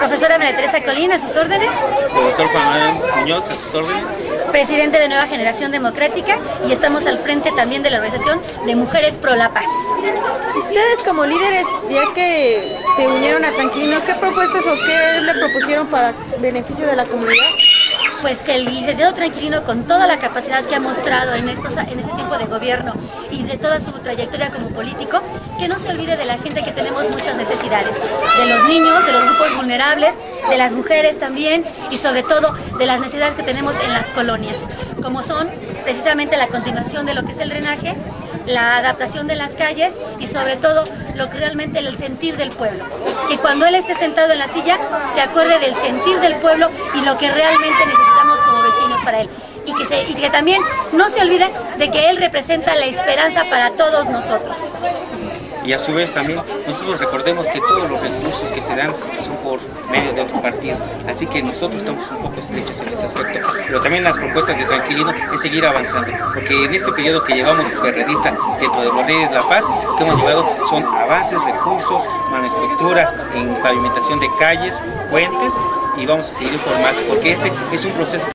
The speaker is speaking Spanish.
Profesora María Teresa Colín, a sus órdenes. Profesor Juan Manuel Muñoz, a sus órdenes. Presidente de Nueva Generación Democrática y estamos al frente también de la organización de Mujeres Pro la Paz. Ustedes como líderes, ya que se unieron a Tranquilino, ¿qué propuestas o qué le propusieron para beneficio de la comunidad? pues que el licenciado Tranquilino, con toda la capacidad que ha mostrado en, estos, en este tiempo de gobierno y de toda su trayectoria como político, que no se olvide de la gente que tenemos muchas necesidades, de los niños, de los grupos vulnerables, de las mujeres también y sobre todo de las necesidades que tenemos en las colonias, como son precisamente la continuación de lo que es el drenaje, la adaptación de las calles y sobre todo lo que realmente el sentir del pueblo. Que cuando él esté sentado en la silla se acuerde del sentir del pueblo y lo que realmente necesitamos como vecinos para él. Y que, y que también no se olvide de que él representa la esperanza para todos nosotros y a su vez también nosotros recordemos que todos los recursos que se dan son por medio de otro partido, así que nosotros estamos un poco estrechos en ese aspecto, pero también las propuestas de Tranquilino es seguir avanzando, porque en este periodo que llevamos revista dentro de los leyes La Paz, lo que hemos llevado son avances, recursos, manufactura en pavimentación de calles, puentes y vamos a seguir por más, porque este es un proceso